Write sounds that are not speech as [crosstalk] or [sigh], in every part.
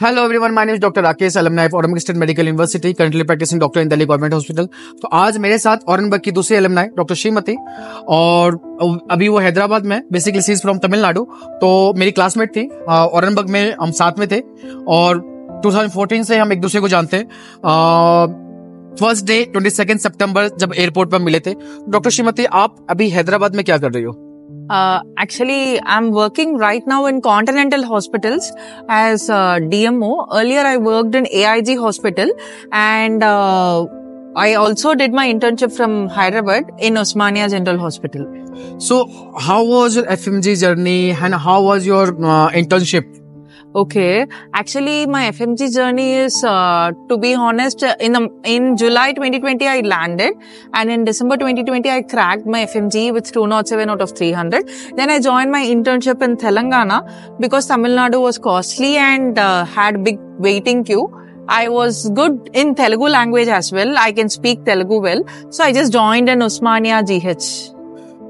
Hello everyone, my name is Dr. Rakesh, alumni of Auramg State Medical University, currently practicing doctor in Delhi Government Hospital. तो आज मेरे साथ औरंगबाग की दूसरी alumni doctor Shrimati और अभी वो हैदराबाद में बेसिकली सी फ्रॉम तमिलनाडु तो मेरी क्लासमेट थी औरंगबाग में हम साथ में थे और 2014 से हम एक दूसरे को जानते हैं first day twenty second September जब एयरपोर्ट पर मिले थे डॉक्टर श्रीमती आप अभी हैदराबाद में क्या कर रही हो Uh, actually, I'm working right now in Continental Hospitals as a DMO. Earlier, I worked in AIG Hospital and uh, I also did my internship from Hyderabad in Osmania General Hospital. So, how was your FMG journey and how was your uh, internship? Okay, actually, my FMG journey is, uh, to be honest, uh, in the, in July 2020 I landed, and in December 2020 I cracked my FMG with 207 out of 300. Then I joined my internship in Telangana because Tamil Nadu was costly and uh, had big waiting queue. I was good in Telugu language as well. I can speak Telugu well, so I just joined an Osmania GH.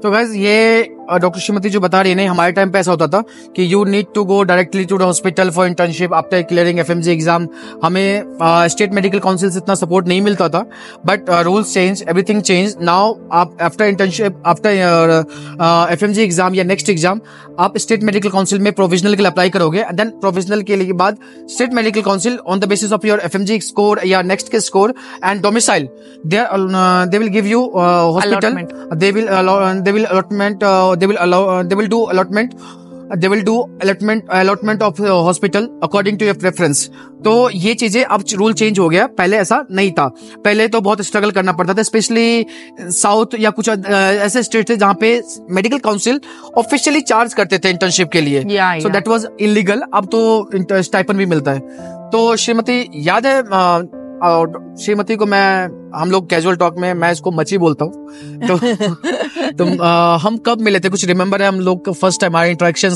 So guys, ये doctor Shrimati जो बता रही है नहीं हमारे time पे ऐसा होता था कि you need to go directly to the hospital for internship after clearing F exam हमें स्टेट मेडिकल काउंसिल से इतना सपोर्ट नहीं मिलता था but rules change everything change now आप after internship after F exam या नेक्स्ट एग्ज़ाम आप state medical council में प्रोविजनल के लिए अप्लाई करोगे देन प्रोविजनल के लिए बाद state medical council on the basis of your F score या नेक्स्ट के score and domicile they will give you hospital they will will allotment uh, they will allow uh, they will do allotment they will do allotment allotment of hospital according to your preference तो ये चीज़ें अब rule change हो गया। पहले ऐसा नहीं था। पहले तो बहुत स्ट्रगल करना पड़ता था स्पेशली साउथ या कुछ uh, ऐसे स्टेट थे जहाँ पे मेडिकल काउंसिल ऑफिशियली चार्ज करते थे इंटर्नशिप के लिए। सो दैट वाज इलीगल अब तो स्टाइपन भी मिलता है। तो श्रीमती याद है uh, और श्रीमती को मैं हम लोग कैजुअल टॉक में मैं इसको मची बोलता हूँ। तो, [laughs] तो आ, हम कब मिले थे? कुछ रिमेम्बर है हम लोग फ़र्स्ट टाइम हमारे interaction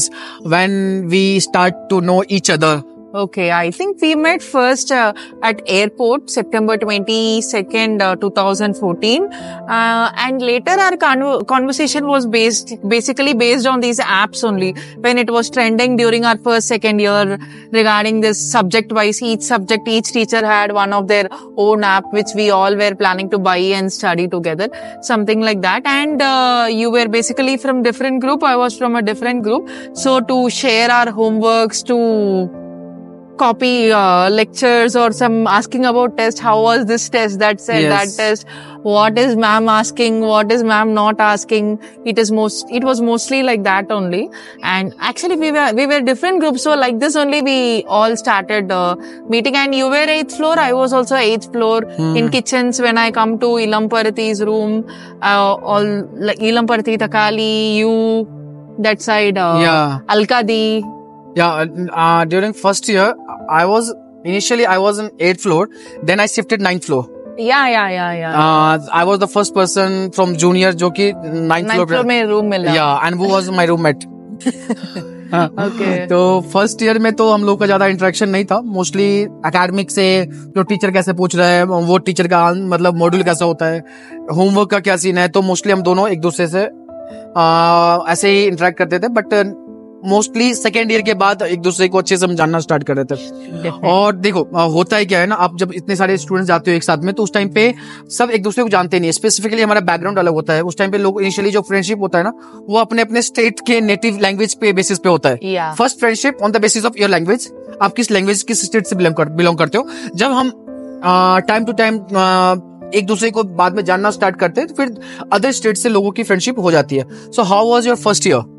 when we start to know each other Okay, I think we met first uh, at airport September 22nd, uh, 2014. Uh, and later our con- conversation was based, basically based on these apps only when it was trending during our first, second year regarding this subject wise. Each subject, each teacher had one of their own app, which we all were planning to buy and study together. Something like that. And uh, you were basically from different group. I was from a different group. So to share our homeworks, to copy uh, lectures or some asking about test. How was this test? That said yes. that test. What is ma'am asking? What is ma'am not asking? It is most it was mostly like that only. And actually we were we were different groups. So like this only we all started uh, meeting. And you were eighth floor. I was also eighth floor. Hmm. in kitchens when i come to ilamparthi's room uh, all like ilamparthi takali you that side uh, yeah. Alkadi yeah uh, during first year I was initially I was in eighth floor, then I shifted ninth floor. Yeah, yeah, yeah, yeah. Uh, I was the first person from junior जो कि floor, floor में room मिला. Yeah, and who was my roommate. okay. तो first year में तो हम लोग का ज़्यादा इंटरेक्शन नहीं था मोस्टली एकेडमिक से जो टीचर कैसे पूछ रहे हैं वो टीचर का मतलब मॉड्यूल कैसा होता है होमवर्क का क्या सीन है तो मोस्टली हम दोनों एक दूसरे से आ, ऐसे ही इंटरेक्ट करते थे बट मोस्टली सेकेंड ईयर के बाद एक दूसरे को अच्छे से जानना स्टार्ट कर रहे थे और देखो होता है क्या है ना आप जब इतने सारे स्टूडेंट्स जाते हो एक साथ में तो उस टाइम पे सब एक दूसरे को जानते नहीं स्पेसिफिकली हमारा बैकग्राउंड अलग होता है। उस टाइम पे लोग इनिशियली जो फ्रेंडशिप होता है ना वो अपने अपने स्टेट के नेटिव लैंग्वेज पे बेसिस पे होता है। First friendship on the basis of your language आप किस लैंग्वेज किस स्टेट से बिलोंग करते हो। जब हम टाइम टू टाइम एक दूसरे को बाद में जानना स्टार्ट करते हैं तो फिर अदर स्टेट से लोगों की फ्रेंडशिप हो जाती है। So how was your first year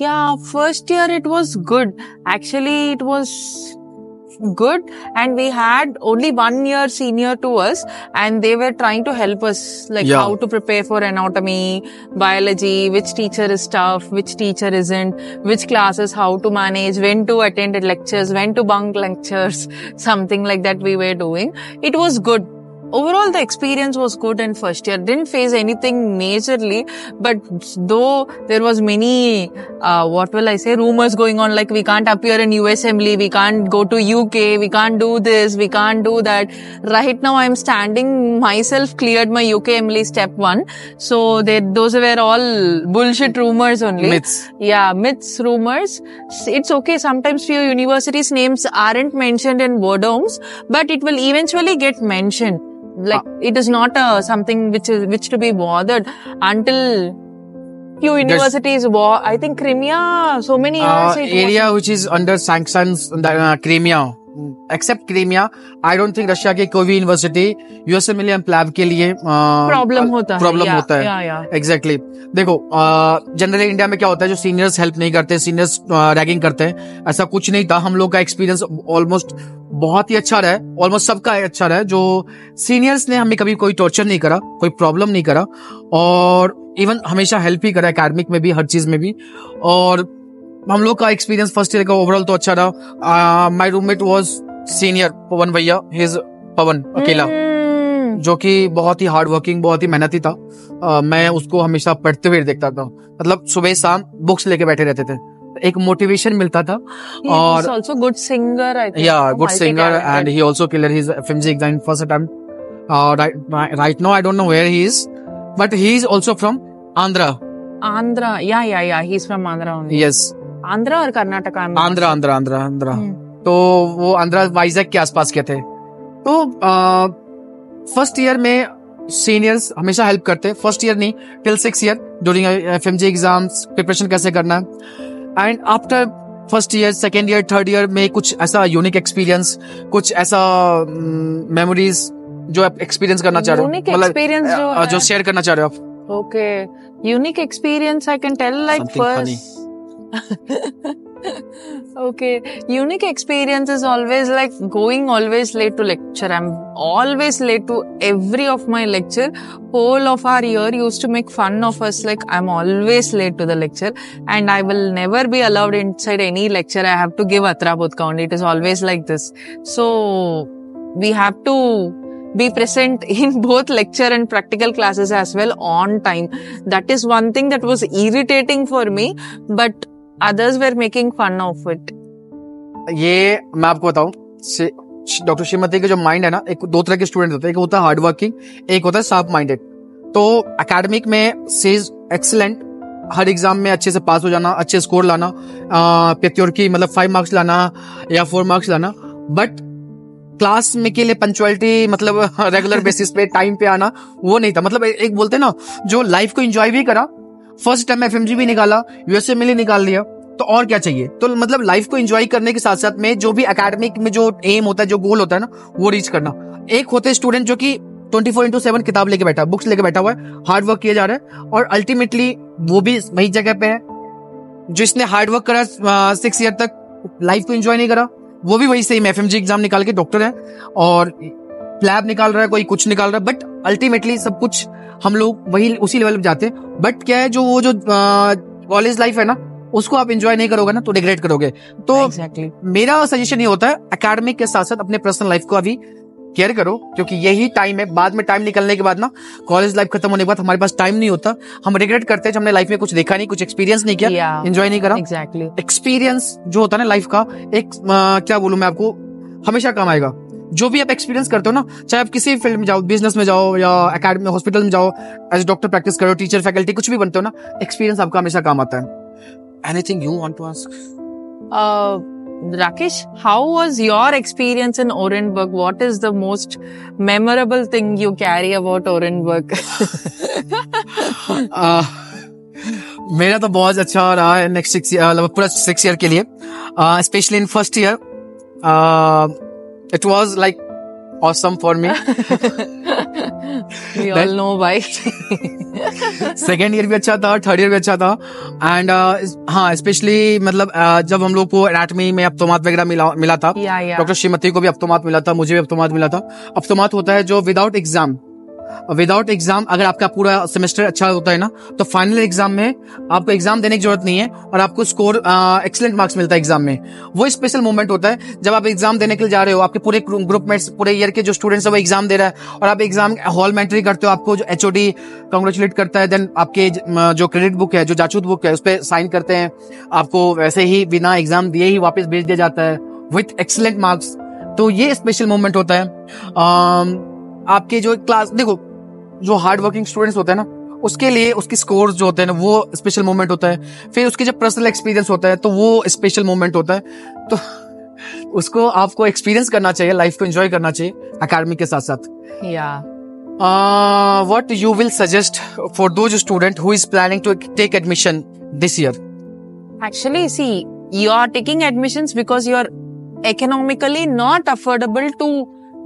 Yeah, first year it was good. Actually, it was good and we had only one year senior to us and they were trying to help us like yeah. how to prepare for anatomy biology which teacher is tough which teacher isn't which classes how to manage when to attend lectures when to bunk lectures [laughs] something like that we were doing it was good overall the experience was good in first year. Didn't face anything majorly but though there was many uh, what will i say rumors going on like we can't appear in usml we can't go to uk we can't do this we can't do that. Right now i'm standing myself cleared my ukml step 1 so they, those were all bullshit rumors only. Myths. yeah myths rumors. It's okay sometimes few universities names aren't mentioned in bodoms but it will eventually get mentioned like it is not uh, something which is which to be bothered until few universities war i think crimea so many years uh, area which is under sanctions uh, Crimea except Crimea I don't think Russia के कोई भी university and PLAB के लिए problem होता है problem होता है. Exactly देखो जनरली इंडिया में क्या होता है जो सीनियर्स हेल्प नहीं करते सीनियर्स रैगिंग करते हैं ऐसा कुछ नहीं था. हम लोग का एक्सपीरियंस ऑलमोस्ट बहुत ही अच्छा रहा है ऑलमोस्ट सबका अच्छा रहा है जो सीनियर्स ने हमें कभी कोई टॉर्चर नहीं करा कोई प्रॉब्लम नहीं करा और इवन हमेशा हेल्प ही करा एकेडमिक में भी हर चीज़ में भी. और हम लोग का एक्सपीरियंस फ़र्स्ट ईयर का ओवरऑल तो अच्छा रहा। My roommate was senior Pawan भैया हिज पवन अकेला। Hmm. जो कि बहुत ही हार्ड वर्किंग बहुत ही मेहनती था। अ, मैं उसको हमेशा पढ़ते हुए देखता था। मतलब सुबह शाम बुक्स लेके बैठे रहते थे। एक मोटिवेशन मिलता था और i think या good singer and he also clear his FMG exam first attempt right now I don't know where he is but he is also from Andhra andhra. Yeah yeah yeah. He's from andhra only. Yes or karnataka I'm Andhra Andhra Andhra Andhra Hmm. तो वो आंध्रा वाइजैक के आसपास के थे तो first year में seniors हमेशा help करते फ़र्स्ट ईयर नहीं till six year during F M G exams preparation कैसे करना है and after first year second year third year में कुछ ऐसा यूनिक एक्सपीरियंस कुछ ऐसा मेमोरीज जो आप एक्सपीरियंस करना चाह रहे हो experience जो। शेयर करना चाह रहे हो आप experience I can tell like Something funny. first. [laughs] okay. Unique experience is always like going always late to lecture. I'm always late to every of my lecture. Whole of our year used to make fun of us like I'm always late to the lecture and I will never be allowed inside any lecture. I have to give Atrabut count. It is always like this. So we have to be present [laughs] in both lecture and practical classes as well on time. That is one thing that was irritating for me, but others were making fun of it. ये मैं आपको बताऊँ doctor Shrimati के जो mind है ना, एक दो तरह के स्टूडेंट होते हैं। एक होता है हार्ड वर्किंग एक होता है शार्प माइंडेड तो एकेडमिक में सीज एक्सलेंट हर एग्ज़ाम में अच्छे से पास हो जाना, अच्छे स्कोर लाना प्योर की मतलब फाइव मार्क्स लाना या फोर मार्क्स लाना। बट क्लास में के लिए पंचुअलिटी मतलब [laughs] रेगुलर बेसिस पे टाइम पे आना, वो नहीं था। मतलब एक बोलते ना, जो लाइफ को एंजॉय भी करा फ़र्स्ट टाइम एफ़ भी निकाला यूएसए में निकाल लिया। तो और क्या चाहिए? तो मतलब लाइफ को एंजॉय करने के साथ साथ में जो भी एकेडमिक में जो एम होता है, जो गोल होता है ना, वो रीच करना। एक होते स्टूडेंट जो कि ट्वेंटी फोर इंटू सेवन किताब लेके बैठा बुक्स लेके बैठा हुआ है हार्ड वर्क किया जा रहा है और अल्टीमेटली वो भी वही जगह पे है, जिसने हार्ड वर्क करा सिक्स ईयर तक लाइफ को एंजॉय नहीं करा। वो भी वही सेम एफ़ एम एग्ज़ाम निकाल के डॉक्टर है और प्लैब निकाल रहा है, कोई कुछ निकाल रहा है बट अल्टीमेटली सब कुछ हम लोग वही उसी लेवल पे जाते हैं बट क्या है जो वो जो कॉलेज लाइफ है ना उसको आप एंजॉय नहीं करोगे ना तो रिग्रेट करोगे तो exactly. मेरा सजेशन ये होता है एकेडमिक के साथ साथ अपने पर्सनल लाइफ को अभी केयर करो क्योंकि यही टाइम है बाद में टाइम निकलने के बाद ना कॉलेज लाइफ खत्म होने के बाद हमारे पास टाइम नहीं होता हम रिग्रेट करते हैं हमने लाइफ में कुछ देखा नहीं कुछ एक्सपीरियंस नहीं किया एंजॉय Yeah. नहीं करा Exactly. एक्सपीरियंस जो होता है ना लाइफ का एक अ, क्या बोलूँ मैं आपको हमेशा काम आएगा जो भी आप एक्सपीरियंस करते हो ना चाहे आप किसी फ़ील्ड में जाओ बिज़नेस में जाओ या एकेडमी हॉस्पिटल में जाओ एज डॉक्टर प्रैक्टिस करो टीचर फैकल्टी कुछ भी बनते हो ना एक्सपीरियंस आपका हमेशा काम आता है anything you want to ask Uh, Rakesh, how was your experience in Orenburg? What is the most memorable thing you carry about Orenburg? आ, [laughs] मेरा तो बहुत अच्छा रहा है नेक्स्ट सिक्स ईयर पूरा सिक्स ईयर के लिए specially in first year it was like awesome for me we all know why. [laughs] Second year भी अच्छा था थर्ड ईयर भी अच्छा था एंड हाँ स्पेशली मतलब uh, जब हम लोग को एनाटमी में अप्तोमात वगैरह मिला मिला था yeah, yeah. डॉक्टर श्रीमती को भी अप्तोमात मिला था मुझे भी अप्तोमात मिला था अप्तोमात होता है जो विदाउट एग्ज़ाम विदाउट एग्ज़ाम अगर आपका पूरा सेमेस्टर अच्छा होता है ना तो फाइनल एग्ज़ाम में आपको एग्ज़ाम देने की ज़रूरत नहीं है और आपको स्कोर एक्सलेंट मार्क्स मिलता है एग्ज़ाम में। वो स्पेशल मोमेंट होता है जब आप एग्ज़ाम देने के लिए जा रहे हो, आपके पूरे ग्रुप में पूरे ईयर के जो स्टूडेंट्स है वो एग्ज़ाम दे रहा है और आप एग्ज़ाम हॉल में एंट्री करते हो, आपको जो एच कंग्रेचुलेट करता है देन आपके जो क्रेडिट बुक है, जो जाचूत बुक है, उस पर साइन करते हैं। आपको वैसे ही बिना एग्ज़ाम दिए ही वापस भेज दिया जाता है विथ एक्सलेंट मार्क्स तो ये स्पेशल मोमेंट होता है। आपके जो क्लास देखो जो हार्ड वर्किंग स्टूडेंट्स होते हैं ना उसके लिए उसके स्कोर जो होते हैं ना वो स्पेशल मोमेंट होता है। फिर उसके जब पर्सनल एक्सपीरियंस होता है तो वो स्पेशल मोमेंट होता है। तो [laughs] उसको आपको एक्सपीरियंस करना चाहिए लाइफ को एंजॉय करना चाहिए अकेडमी के साथ साथ। या। What you will suggest for those student who is planning to take admission this year Actually, see, you are taking admissions because you are economically not affordable to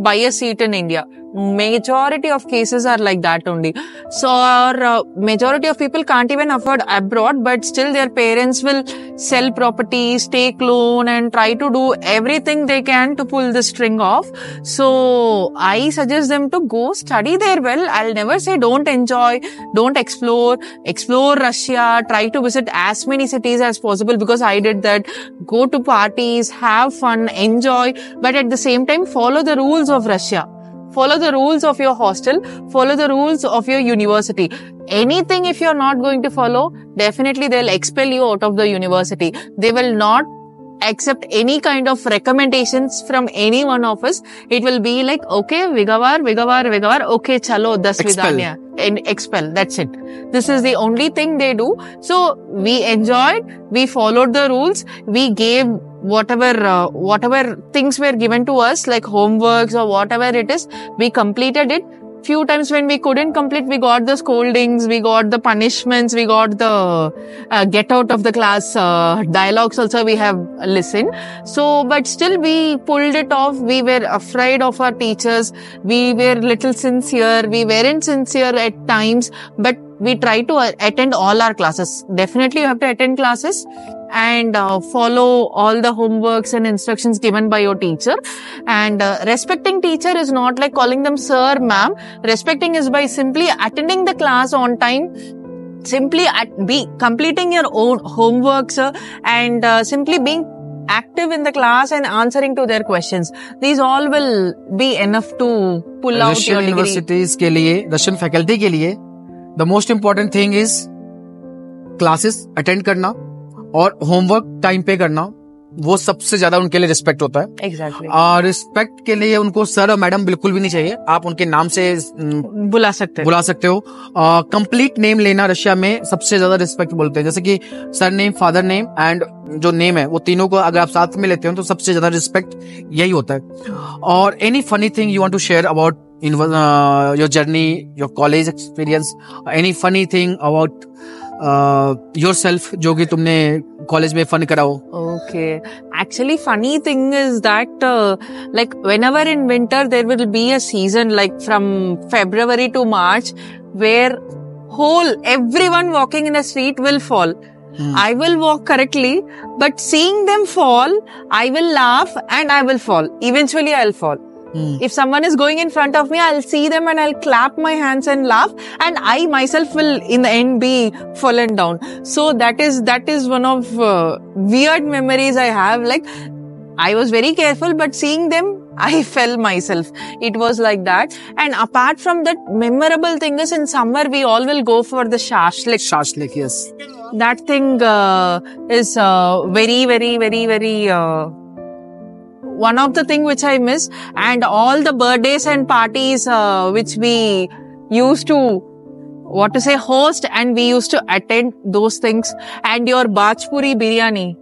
buy a seat in India. Majority of cases are like that only. So our uh, majority of people can't even afford abroad but still their parents will sell properties take loan and try to do everything they can to pull the string off. So i suggest them to go study there well. I'll never say don't enjoy don't explore. Explore russia. Try to visit as many cities as possible because i did that. Go to parties have fun enjoy but at the same time follow the rules of russia follow the rules of your hostel, follow the rules of your university. Anything if you're not going to follow, definitely they'll expel you out of the university. They will not accept any kind of recommendations from any one of us. It will be like, okay, Vigavar, Vigavar, Vigavar, okay, chalo, das vidanya. And expel. That's it. This is the only thing they do. So we enjoyed, we followed the rules, we gave whatever uh, whatever things were given to us like homeworks or whatever it is we completed it. Few times when we couldn't complete we got the scoldings we got the punishments we got the uh, get out of the class uh, dialogues also we have listened. So but still we pulled it off. We were afraid of our teachers. We were little sincere. We weren't sincere at times but we try to uh, attend all our classes definitely you have to attend classes and uh, follow all the homeworks and instructions given by your teacher. And uh, respecting teacher is not like calling them sir, ma'am. Respecting is by simply attending the class on time, simply at, be completing your own homeworks uh, and uh, simply being active in the class and answering to their questions. These all will be enough to pull out Russian your degree. Universities के लिए Russian faculty के लिए the most important thing is classes attend करना और homework time पे करना वो सबसे ज़्यादा उनके लिए रिस्पेक्ट होता है। Exactly. और रिस्पेक्ट के लिए उनको सर और मैडम बिल्कुल भी नहीं चाहिए। आप उनके नाम से बुला सकते हैं। बुला सकते हो। कंप्लीट नेम लेना रशिया में सबसे ज़्यादा रिस्पेक्ट बोलते हैं। जैसे कि sir name father name and जो नेम है वो तीनों को अगर आप साथ में लेते हो तो सबसे ज़्यादा रिस्पेक्ट यही होता है। और any funny thing you want to share about In your journey your college experience any funny thing about yourself जो कि तुमने कॉलेज में फन करा हो Okay. Actually, funny thing is that, uh, like, whenever in winter there will be a season, like from February to March, where whole everyone walking in the street will fall. I will walk correctly, but seeing them fall, I will laugh and I will fall. Eventually, I'll fall. Hmm. If someone is going in front of me, I'll see them and I'll clap my hands and laugh. And I myself will in the end be fallen down. So that is, that is one of uh, weird memories I have. Like I was very careful, but seeing them, [laughs] I fell myself. It was like that. And apart from that, memorable thing is in summer, we all will go for the shashlik. Shashlik, yes. That thing uh, is uh, very, very, very, very uh, one of the thing which I miss and all the birthdays and parties uh, which we used to what to say host and we used to attend those things and your bajpuri biryani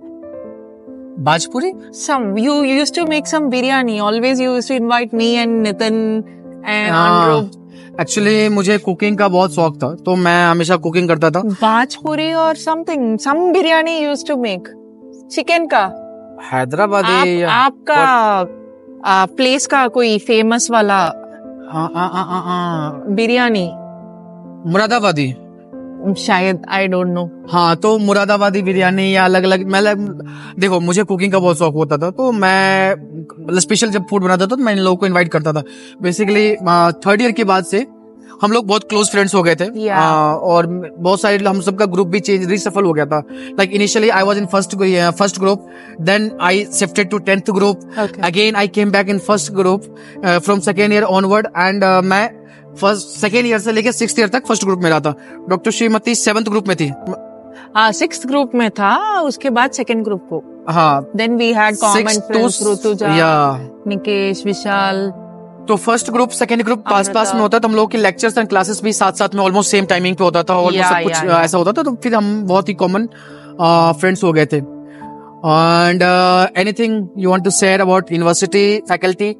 Bajpuri some you, you used to make some biryani always you used to invite me and Nitin and हाँ। Andrew actually मुझे cooking का बहुत शौक था तो मैं हमेशा cooking करता था bajpuri or something some biryani you used to make chicken का हैदराबादी आप, आपका प्लेस का कोई फ़ेमस वाला बिरयानी? मुरादाबादी। शायद आई डोंट नो हाँ तो मुरादाबादी बिरयानी या अलग अलग मतलब देखो मुझे कुकिंग का बहुत शौक होता था तो मैं स्पेशल जब फ़ूड बनाता था तो मैं इन लोगों को इनवाइट करता था। बेसिकली थर्ड ईयर के बाद से हम लोग बहुत क्लोज फ्रेंड्स हो गए थे। Yeah. आ, और बहुत सारे हम सबका ग्रुप भी चेंज रिसफल हो गया था। Like initially I was in first first group then I shifted to tenth group again I came back in first group from second year onward and मैं फ़र्स्ट सेकेंड ईयर से लेके six year तक first group में रहा था। Doctor Shrimati seventh group में थी। Six group में था उसके बाद सेकेंड ग्रुप को। हाँ। Then we had common friends Nikesh Vishal तो फ़र्स्ट ग्रुप सेकंड ग्रुप पास पास में होता तो हम लोग के लेक्चर्स एंड क्लासेस भी साथ साथ में ऑलमोस्ट सेम टाइमिंग पे होता था और सब कुछ ऐसा होता था तो फिर हम बहुत ही कॉमन फ्रेंड्स हो गए थे। And anything you want to share about university faculty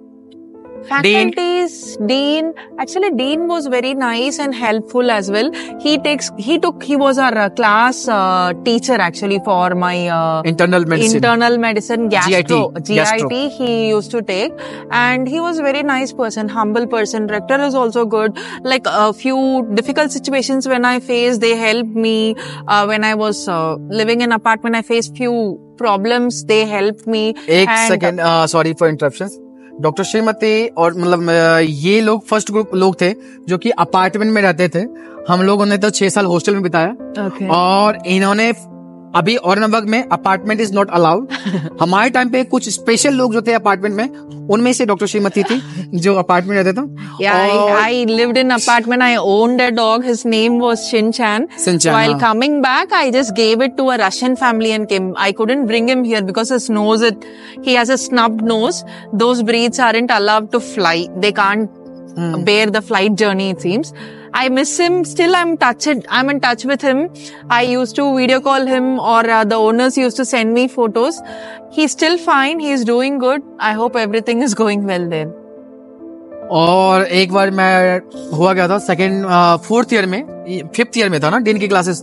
faculties dean. dean actually dean was very nice and helpful as well. He takes he took he was our uh, class uh, teacher actually for my uh, internal medicine. internal medicine gastro GIT. gastro. he used to take. And he was very nice person humble person. Rector is also good. Like a few difficult situations when i faced they helped me. Uh, when i was uh, living in apartment i faced few problems they helped me. One second. second, sorry for interruptions. Doctor Shrimati और मतलब ये लोग first group लोग थे जो कि apartment में रहते थे। हम लोगों ने तो छह साल हॉस्टल में बिताया। okay और इन्होंने अभी औरंगाबाद में अपार्टमेंट इज़ नॉट अलाउड हमारे टाइम पे कुछ स्पेशल लोग जो थे अपार्टमेंट में उनमें से डॉक्टर श्रीमती थी जो अपार्टमेंट रहते थे Yeah, और I, I lived in apartment. I owned a dog. His name was Shin Chan. Shin-chan, While हाँ. coming back, I just gave it to a Russian family and came. I couldn't bring him here because his nose, it, he has a snubbed nose. Those breeds aren't allowed to fly. They can't Hmm. bear the flight journey, it seems. I miss him. Still, I'm touched. I'm in touch with him. I used to video call him or uh, the owners used to send me photos. He's still fine. He's doing good. I hope everything is going well there. और एक बार मैं हुआ गया था second fourth year में fifth year में था ना डीन की क्लासेस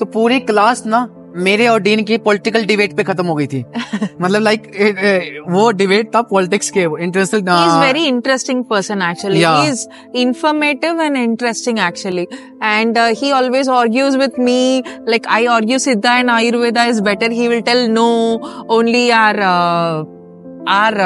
तो पूरी क्लास ना मेरे और डीन की पॉलिटिकल डिबेट पे खत्म हो गई थी। [laughs] मतलब लाइक like, वो डिबेट था पॉलिटिक्स के interesting very interesting person actually is informative and interesting actually and he always argues with me like I argue Siddha and Ayurveda is better he will tell no only are are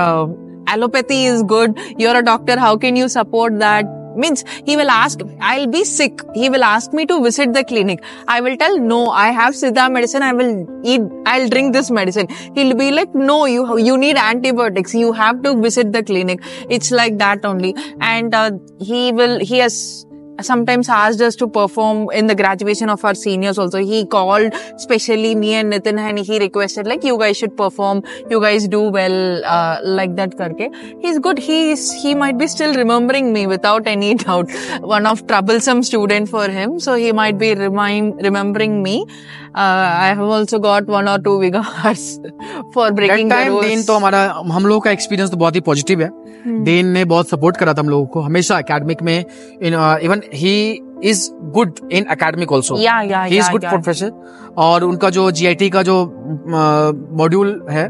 allopathy is good you are a doctor how can you support that Means he will ask, I'll be sick. He will ask me to visit the clinic. I will tell no, I have Siddha medicine. I will eat, I'll drink this medicine. He'll be like, no, you, you need antibiotics. You have to visit the clinic. It's like that only. And, uh, he will, he has sometimes asked us to perform in the graduation of our seniors also. He called specially me and Nitin and he requested like you guys should perform, you guys do well, uh, like that karke. He's good. He's, he might be still remembering me without any [laughs] doubt. One of troublesome student for him. So he might be remind, remembering me. Uh, I have also got one or two big awards [laughs] for breaking the time rules. तो हमारा हम लोगों का experience तो बहुत ही positive है Hmm. Dean ने बहुत सपोर्ट करा था हम लोगों को हमेशा एकेडमिक में even he is good in academic also he is good professor और उनका जो जीआईटी का जो मॉड्यूल है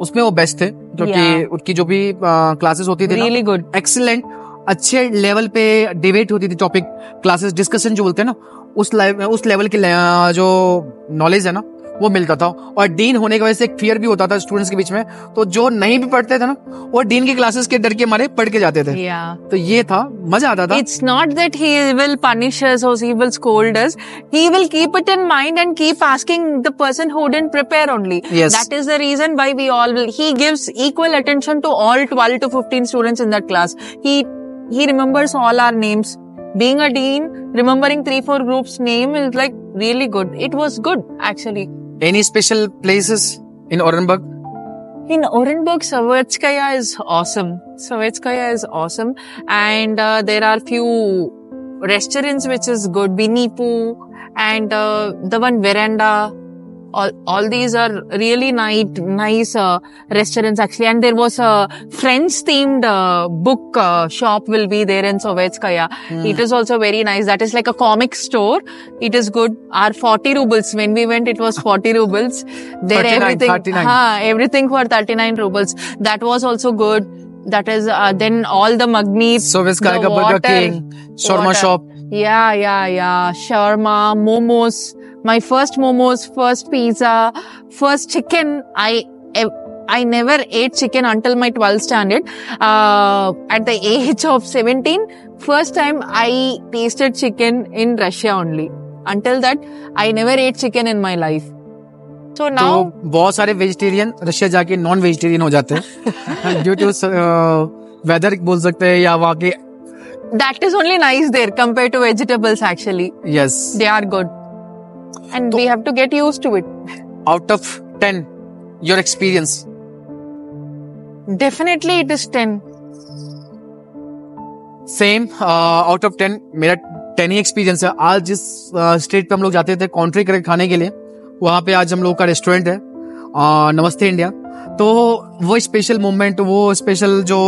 उसमें वो बेस्ट थे जो कि Yeah. उनकी जो भी क्लासेस होती थी Really good. एक्सीलेंट अच्छे लेवल पे डिबेट होती थी टॉपिक क्लासेस डिस्कशन जो बोलते हैं ना उस उस लेवल की uh, जो नॉलेज है ना वो मिलता था। और डीन होने की वजह से एक फियर भी होता था स्टूडेंट्स के बीच में। तो जो नहीं भी पढ़ते थे ना वो डीन की क्लासेस के डर के मारे पढ़ के जाते थे। Yeah. तो ये था मज़ा आता था। It's not that he he he will will us us और keep it in mind and keep asking the person who didn't prepare only that is the reason why we all he gives equal attention to all 12 to 15 students in that class he he remembers all our names being a dean, remembering three, four groups' name is like really good. It was good actually. Any special places in Orenburg? In Orenburg, Savetskaya is awesome. Savetskaya is awesome, and uh, there are few restaurants which is good. Winnie and uh, the one veranda all, all these are really nice, nice uh, restaurants actually. And there was a French themed uh, book uh, shop will be there in Sovetskaya. It is also very nice. That is like a comic store. It is good. Our 40 rubles. When we went, it was 40 rubles. There 39, everything. 39. Ha, everything for 39 rubles. That was also good. That is, uh, then all the magnetes. So West the Kaya Burger King, water. shop. Yeah, yeah, yeah. Shawarma, momos My first momos, first pizza, first chicken. I, I never ate chicken until my 12th standard. Uh, at the [laughs] age of 17, first time I tasted chicken in Russia only. Until that, I never ate chicken in my life. So तो now, बहुत सारे vegetarian Russia जाके non vegetarian हो जाते हैं [laughs] due to weather बोल सकते हैं या वहाँ के that is only nice there compared to vegetables actually. Yes They are good. And we have to get used to it. Out of ten your experience Definitely it is 10. Same out of ten मेरा ten ही experience है आज जिस state पे हम लोग जाते थे कॉन्ट्री करके खाने के लिए वहाँ पे आज हम लोग का रेस्टोरेंट है uh, नमस्ते इंडिया तो वो स्पेशल मोमेंट वो स्पेशल जो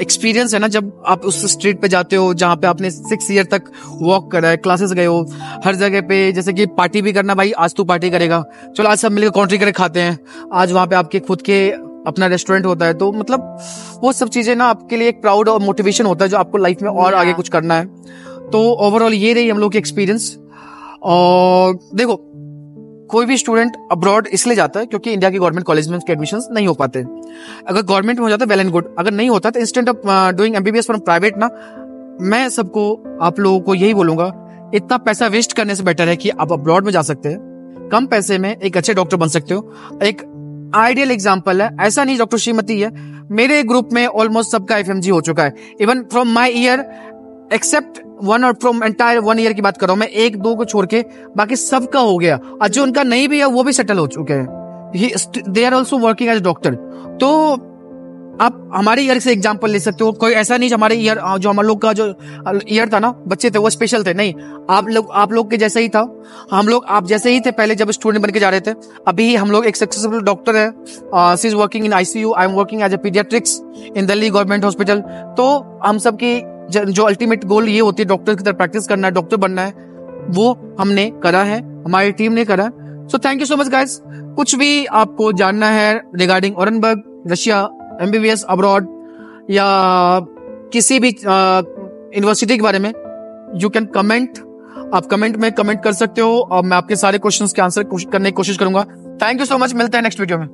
एक्सपीरियंस है ना जब आप उस स्ट्रीट पे जाते हो जहाँ पे आपने सिक्स ईयर तक वॉक करा है क्लासेस गए हो हर जगह पे जैसे कि पार्टी भी करना भाई आज तू पार्टी करेगा। चलो आज सब मिलकर कॉन्ट्री करके खाते हैं। आज वहाँ पे आपके खुद के अपना रेस्टोरेंट होता है तो मतलब वो सब चीज़ें ना आपके लिए एक प्राउड और मोटिवेशन होता है जो आपको लाइफ में और आगे कुछ करना है। तो ओवरऑल ये रही हम लोग की एक्सपीरियंस और देखो कोई भी स्टूडेंट अब्रॉड इसलिए जाता है क्योंकि इंडिया की गवर्नमेंट कॉलेज में उसके एडमिशन नहीं हो पाते। अगर गवर्नमेंट में हो जाता है वेल एंड गुड अगर नहीं होता तो instant of doing MBBS from private ना, मैं सबको, आप लोगों को यही बोलूँगा, इतना पैसा वेस्ट करने से बेटर है कि आप अब्रॉड में जा सकते हैं। कम पैसे में एक अच्छे डॉक्टर बन सकते हो। एक आइडियल एग्ज़ाम्पल है, ऐसा नहीं डॉक्टर श्रीमती है, मेरे ग्रुप में ऑलमोस्ट सबका एफएमजी हो चुका है। Even from my year except one और फ्रॉम एंटायर वन ईयर की बात कर रहा हूँ, मैं एक, दो को छोड़ के बाकी सबका हो गया। और जो उनका नहीं भी है, वो भी सेटल हो चुके हैं। They are also working as doctor तो आप हमारे ईयर से एग्ज़ाम्पल ले सकते हो। कोई ऐसा नहीं हमारे ईयर जो हम लोग का जो ईयर था ना, बच्चे थे, वो स्पेशल थे। नहीं, आप लोग आप लोग के जैसे ही था। हम लोग, आप जैसे ही थे, पहले जब स्टूडेंट बन के जा रहे थे, अभी हम लोग एक सक्सेसफुल डॉक्टर है। She is working in ICU I am working as a paediatrics in Delhi government hospital तो हम सब की जो अल्टीमेट गोल ये होती है डॉक्टर की तरह प्रैक्टिस करना है डॉक्टर बनना है, वो हमने करा है, हमारी टीम ने करा। So thank you so much guys कुछ भी आपको जानना है regarding Orenburg Russia MBBS abroad या किसी भी यूनिवर्सिटी के बारे में यू कैन कमेंट आप कमेंट में कमेंट कर सकते हो और मैं आपके सारे क्वेश्चंस के आंसर करने की कोशिश करूँगा। थैंक यू सो मच मिलते हैं नेक्स्ट वीडियो में.